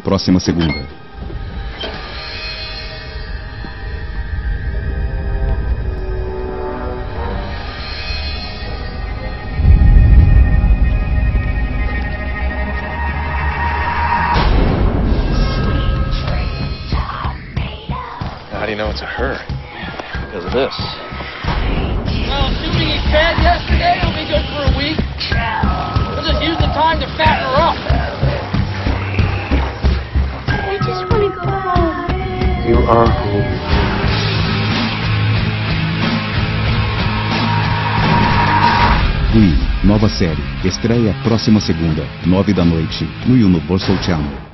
próxima segunda. How do you know it's a her? Because of this. Well, assuming he fed yesterday, it'll be good for a week. We'll just use the time to fatten You. Glee, nova série. Estreia próxima segunda, nove da noite, no Universal Channel.